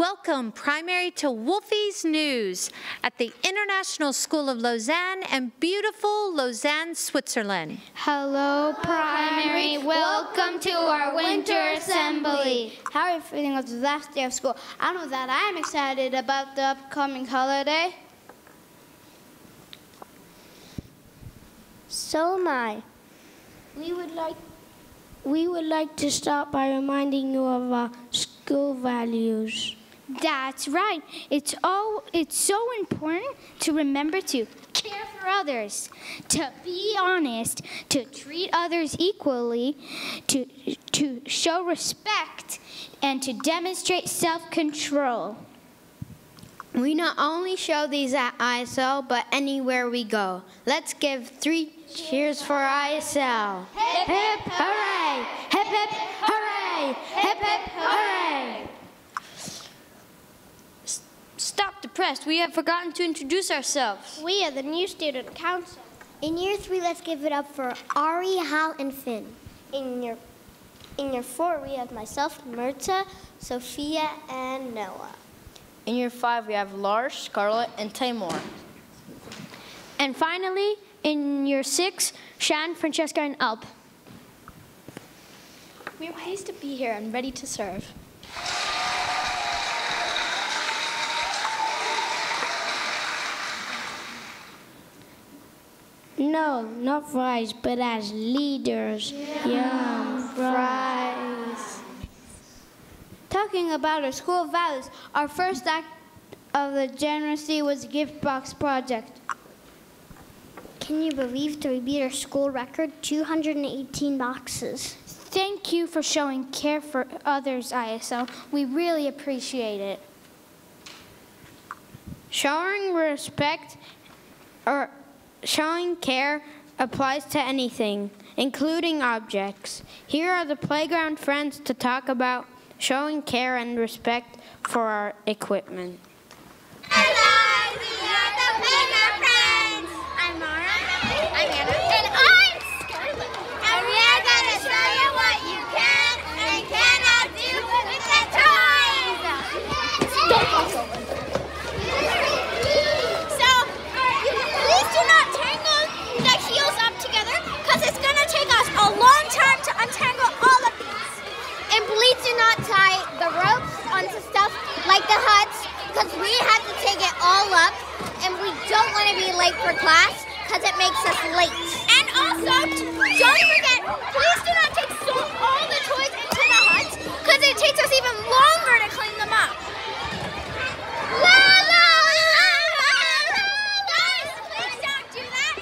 Welcome, primary, to Wolfie's News at the International School of Lausanne and beautiful Lausanne, Switzerland. Hello, primary. Welcome to our winter assembly. How are you feeling on the last day of school? I know that I'm excited about the upcoming holiday. So am I. We would like we would like to start by reminding you of our school values. That's right. It's all it's so important to remember to care for others, to be honest, to treat others equally, to to show respect and to demonstrate self-control. We not only show these at ISL, but anywhere we go. Let's give three cheers for ISL. Hip hip hooray! Hip hip hooray! Hip hip hooray! Stop the press. We have forgotten to introduce ourselves. We are the new student council. In year three, let's give it up for Ari, Hal, and Finn. In year in year four, we have myself, Mirta, Sophia, and Noah. In year five, we have Lars, Scarlett, and Timor. And finally, in year six, Shan, Francesca, and Alp. We are pleased to be here and ready to serve. No, not fries, but as leaders. Yum, fries. Talking about our school values, our first act of the generosity was the gift box project. Can you believe that we beat our school record? 218 boxes. Thank you for showing care for others, ISL. We really appreciate it. Showing respect or showing care applies to anything, including objects. Here are the playground friends to talk about showing care and respect for our equipment. Hello, we are the Playground Friends. I'm Mara. I'm Anna. And I'm Scarlett. And we are going to show you what you can and cannot do with the toys. Late for class because it makes us late. And also, don't forget, please do not take so, all the toys into the huts because it takes us even longer to clean them up. La la la la la! Guys, please don't do that.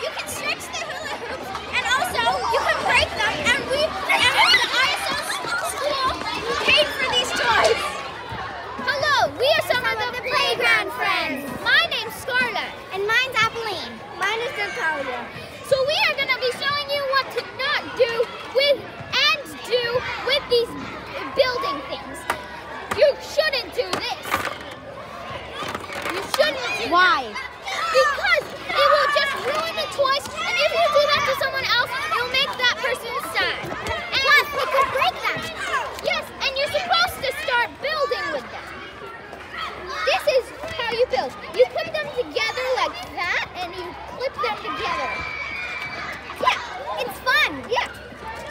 You can fix the hula hoops and also you can break them and we and we the ISL school paid for these toys. Hello, we are some of the playground friends. My name's Scarlett. And mine's Appeline. Mine is Natalia. So we are going to be showing you what to not do with and do with these building things. You shouldn't do this. You shouldn't do Why? Because it will just ruin the toys, and if you do that to someone else, it will make that person sad. And Plus, it could break them. Yes, and you're supposed to start building with them. This is how you build. You put them together like that, and you clip them together. Yeah, it's fun. Yeah.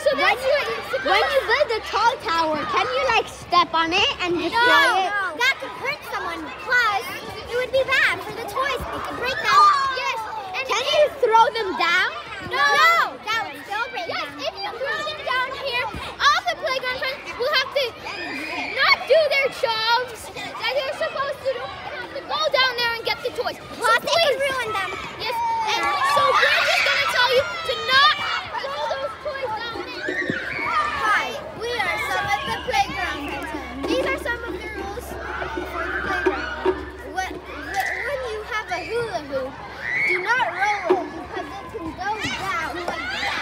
So that's what you're supposed When you build a tall tower, can you like step on it and destroy no, it? that could hurt someone. Plus, it would be bad for the toys. It could break them. Oh. Yes. And Can you throw them down? No. No. That would still break yes, them. if you throw them down here, all the playground friends will have to not do their jobs that they're supposed to do and have to go down there and get the toys. Plus, so it could ruin them. Yes. And so we're just gonna tell you to not throw those toys down there. Hi, we are some of the playground friends. These are some of the rules for the playground. When, when you have a hula hoop, do not roll it because it can go down like that.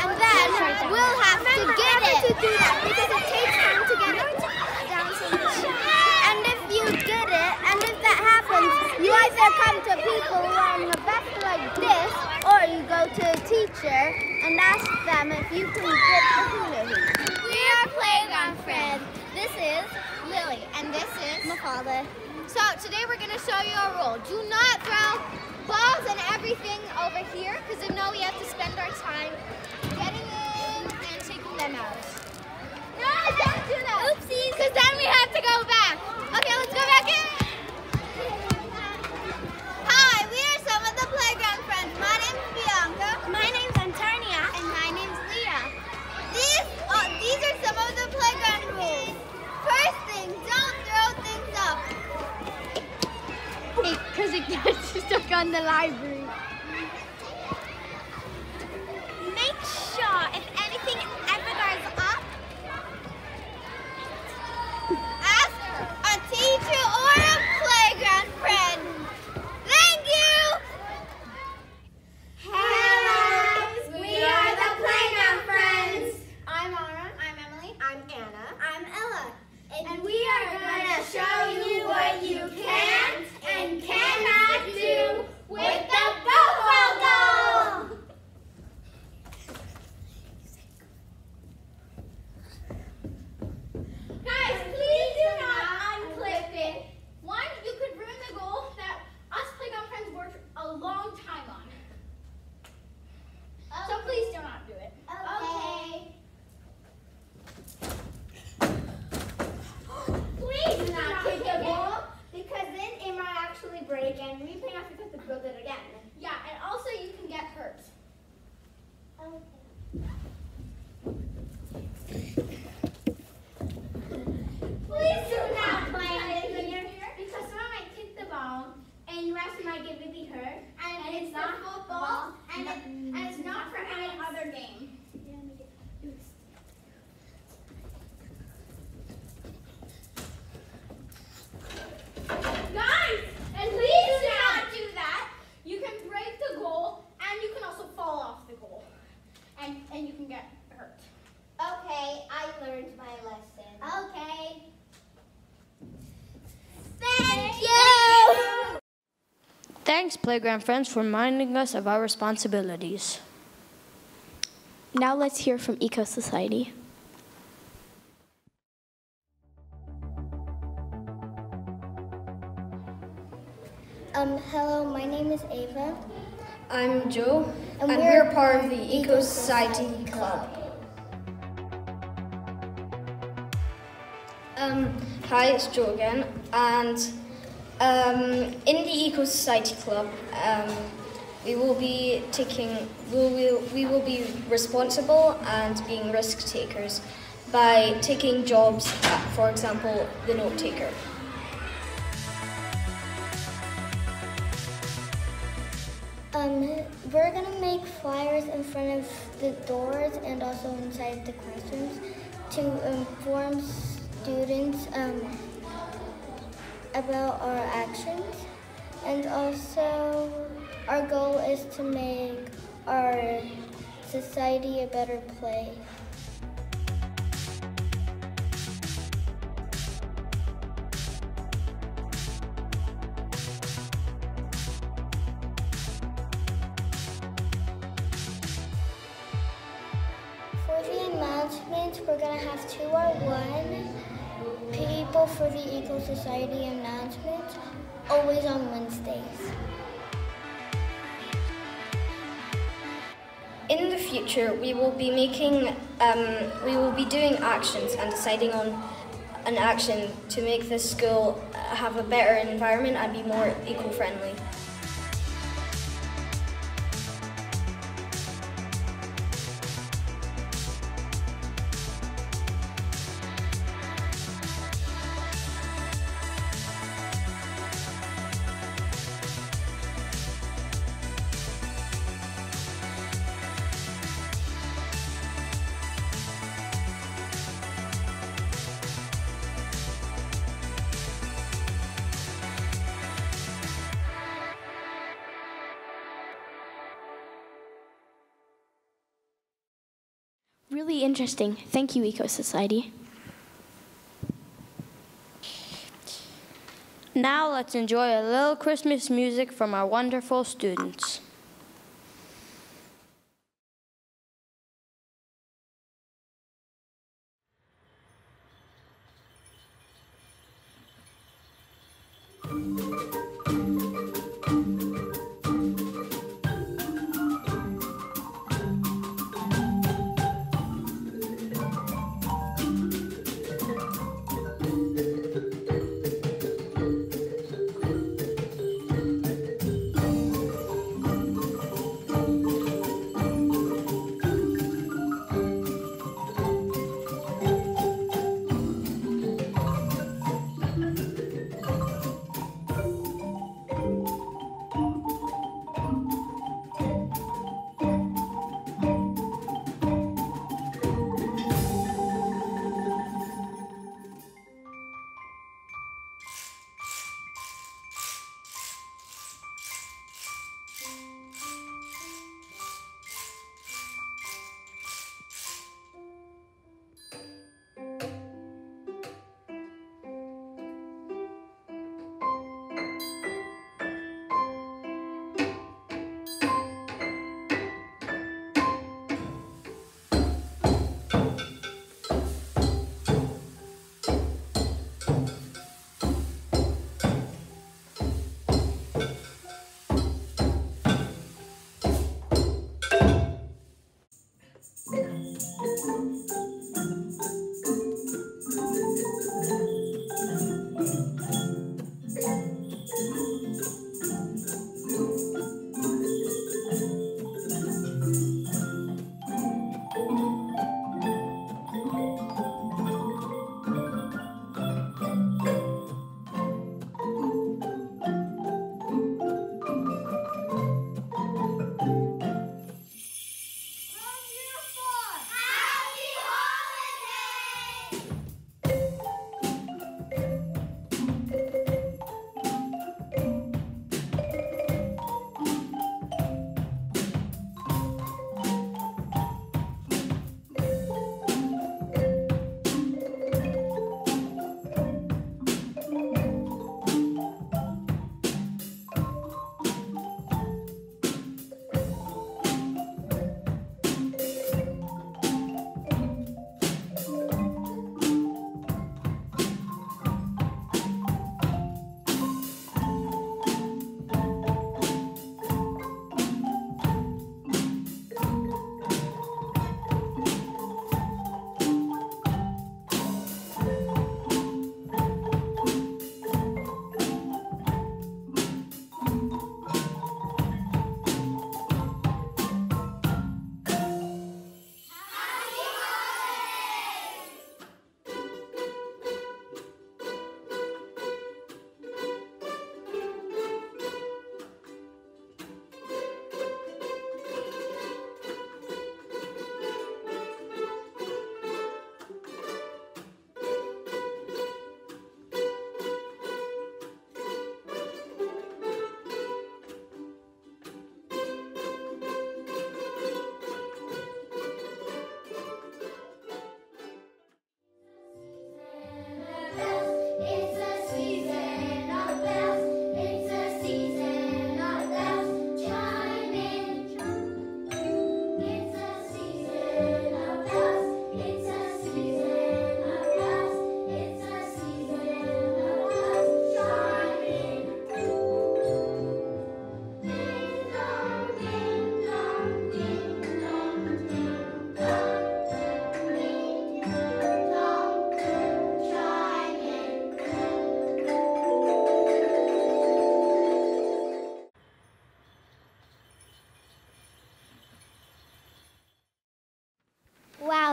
And then we'll have to get it. to do that because it takes time to get it down so much. And if you get it, and if that happens, you either come to people wearing a vest like this, or you go to a teacher and ask them if you can get the hula hoop. We are playground friends. This is Lily, and this is father. So today we're going to show you a rule. Do not throw balls and everything over here, because you know we have to spend our time getting in and taking them out. No, don't do that. Oopsies. Because then we have to go back. Okay, let's go back in. Hi, we are some of the playground friends. My name's Bianca. My name's Antonia. And my name's Leah. These, uh, these are some of the playground rules. First thing, don't throw things up. Because it on the library. Make sure if anything ever goes up, ask a teacher or a playground friend. Thank you. Hello, we are the playground friends. I'm Ara. I'm Emily. I'm Anna. I'm Ella. And, we are going to show you what you can and cannot do with the football goal. Guys, please do not unclip it. One, you could ruin the goal that us playground friends worked a long time on. So please do not do it. Okay. Please do not kick the ball because then it might actually break and we may have to put the build it again. Yeah, and also you can get hurt. Please do not play it here because someone might kick the ball and you actually might get really hurt. And, it's not football and, it, and it's not for any other game. Guys, and please do not do that. You can break the goal, and you can also fall off the goal, and and you can get hurt. Okay, I learned my lesson. Okay. Thank you. Thanks, playground friends, for reminding us of our responsibilities. Now let's hear from Eco Society. Um, hello, my name is Ava. I'm Joe, And and, we're we're, part of the Eco Society Club. Um, hi, it's Joe again, and um, in the Eco Society Club, um, we will be taking, we will, we will be responsible and being risk takers by taking jobs at, for example, the note taker. Um, we're gonna make flyers in front of the doors and also inside the classrooms to inform students um, about our actions. And also, our goal is to make our society a better place. For the announcements, we're gonna have two or one people for the Eco Society announcements, always on Wednesdays. In the future, we will be making, um, we will be doing actions and deciding on an action to make this school uh, have a better environment and be more eco-friendly. Really interesting. Thank you, Eco Society. Now let's enjoy a little Christmas music from our wonderful students.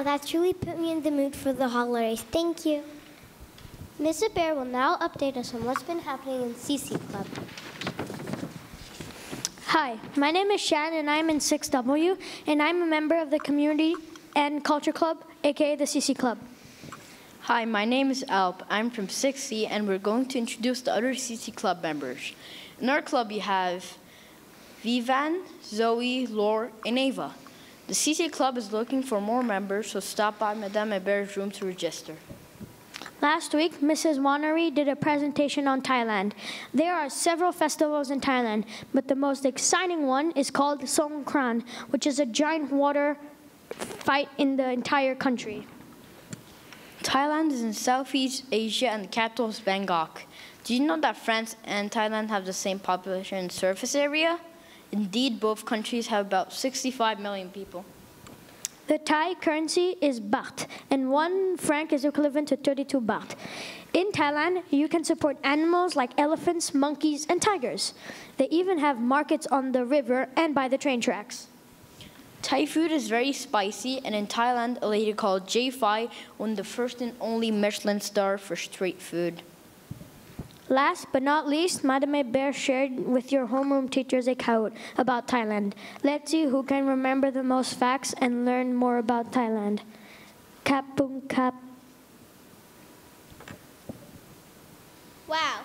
That truly put me in the mood for the holidays. Thank you. Mr. Bear will now update us on what's been happening in CC Club. Hi, my name is Shan and I'm in 6W and I'm a member of the Community and Culture Club, aka the CC Club. Hi, my name is Alp. I'm from 6C and we're going to introduce the other CC Club members. In our club you have Vivan, Zoe, Lore, and Ava. The CC Club is looking for more members, so stop by Madame Hebert's room to register. Last week, Mrs. Wannery did a presentation on Thailand. There are several festivals in Thailand, but the most exciting one is called Songkran, which is a giant water fight in the entire country. Thailand is in Southeast Asia and the capital is Bangkok. Do you know that France and Thailand have the same population and surface area? Indeed, both countries have about 65 million people. The Thai currency is baht, and one franc is equivalent to 32 baht. In Thailand, you can support animals like elephants, monkeys, and tigers. They even have markets on the river and by the train tracks. Thai food is very spicy, and in Thailand, a lady called Jay Fai won the first and only Michelin star for street food. Last but not least, Madame Bear shared with your homeroom teachers a quote about Thailand. Let's see who can remember the most facts and learn more about Thailand. Kapung kap. Wow,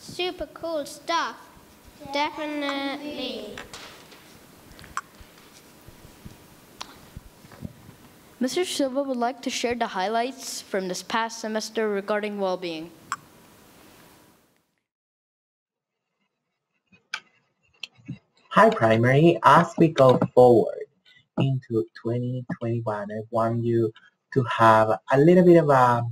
super cool stuff. Definitely. Mr. Silva would like to share the highlights from this past semester regarding well-being. Hi, primary. As we go forward into 2021, I want you to have a little bit of a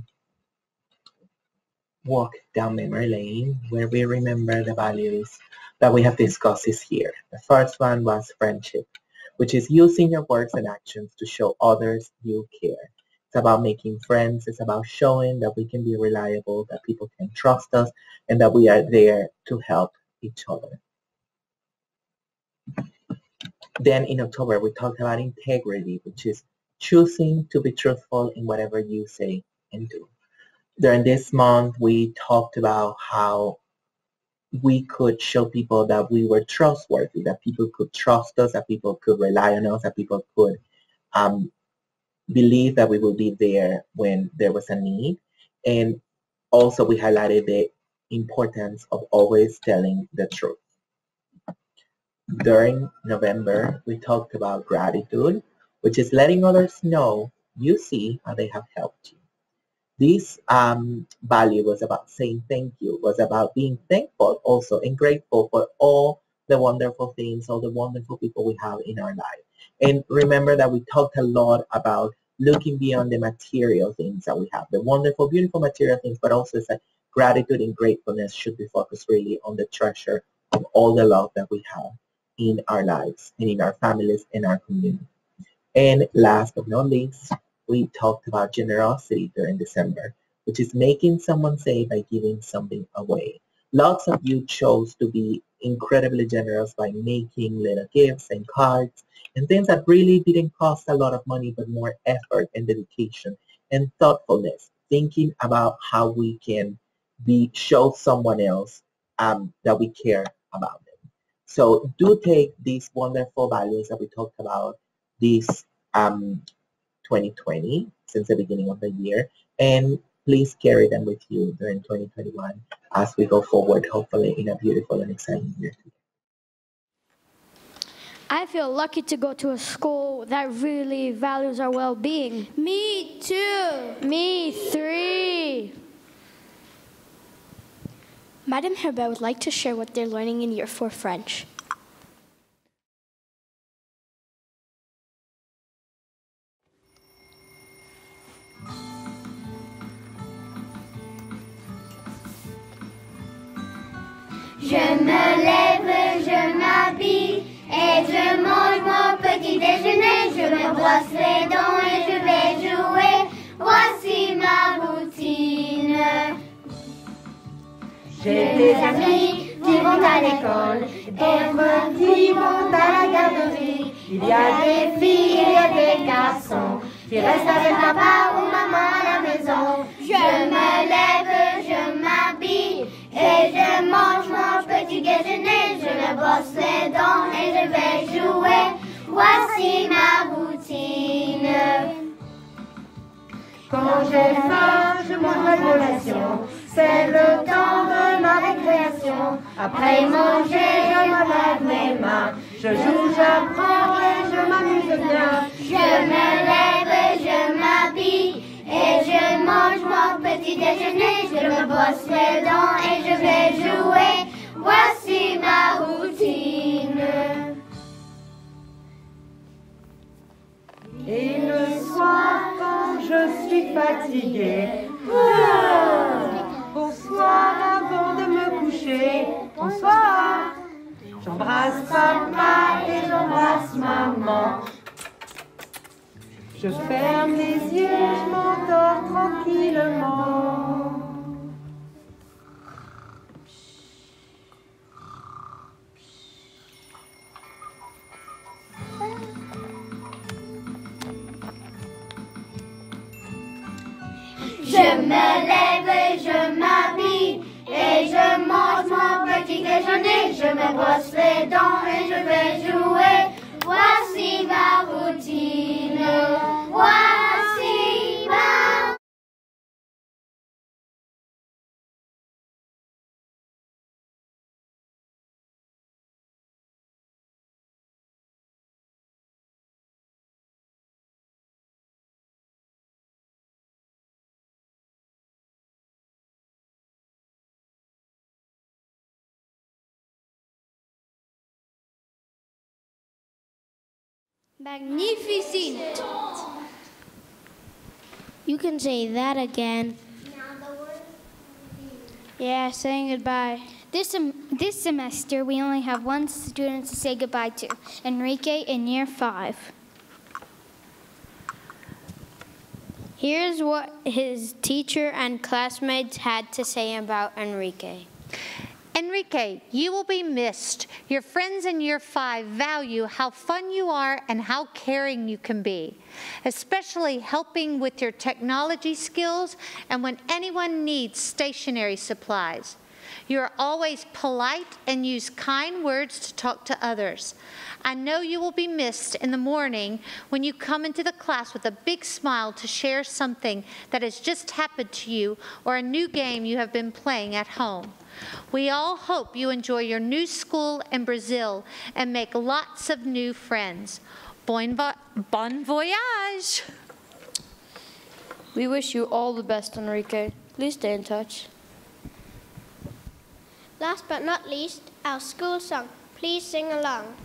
walk down memory lane where we remember the values that we have discussed this year. The first one was friendship, which is using your words and actions to show others you care. It's about making friends. It's about showing that we can be reliable, that people can trust us, and that we are there to help each other. Then in October, we talked about integrity, which is choosing to be truthful in whatever you say and do. During this month, we talked about how we could show people that we were trustworthy, that people could trust us, that people could rely on us, that people could um, believe that we would be there when there was a need. And also we highlighted the importance of always telling the truth. During November, we talked about gratitude, which is letting others know you see how they have helped you. This um, value was about saying thank you, was about being thankful also and grateful for all the wonderful things, all the wonderful people we have in our life. And remember that we talked a lot about looking beyond the material things that we have, the wonderful, beautiful material things, but also that gratitude and gratefulness should be focused really on the treasure of all the love that we have in our lives and in our families and our community. And last but not least, we talked about generosity during December, which is making someone say by giving something away. Lots of you chose to be incredibly generous by making little gifts and cards and things that really didn't cost a lot of money but more effort and dedication and thoughtfulness, thinking about how we can be show someone else um, that we care about. So do take these wonderful values that we talked about this um, 2020 since the beginning of the year and please carry them with you during 2021 as we go forward hopefully in a beautiful and exciting year. I feel lucky to go to a school that really values our well-being. Me too. Me three. Madame Hebert would like to share what they're learning in Year 4 French. Je me lève, je m'habille et je mange mon petit déjeuner. Je me brosse les dents et je vais jouer. Voici ma routine. J'ai des amis qui vont à l'école, d'autres qui vont à la garderie. Il y a des filles et des garçons qui reste avec papa ou maman à la maison. Je me lève, je m'habille et je mange mon petit déjeuner. Je me brosse les dents et je vais jouer. Voici ma routine. Quand j'ai faim, je mange ma collation. C'est le temps de ma récréation. Après manger, je me lave mes mains. Je joue, j'apprends et je m'amuse bien. Je me lève, je m'habille et je mange mon petit déjeuner. Je me brosse les dents et je vais jouer. Dents et Magnificent. You can say that again. Yeah, saying goodbye. This, sem- this semester, we only have one student to say goodbye to Enrique in year five. Here's what his teacher and classmates had to say about Enrique. Enrique, you will be missed. Your friends in year five value how fun you are and how caring you can be, especially helping with your technology skills and when anyone needs stationery supplies. You are always polite and use kind words to talk to others. I know you will be missed in the morning when you come into the class with a big smile to share something that has just happened to you or a new game you have been playing at home. We all hope you enjoy your new school in Brazil and make lots of new friends. Bon, vo- bon voyage! We wish you all the best, Enrique. Please stay in touch. Last but not least, our school song. Please sing along.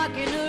Rocking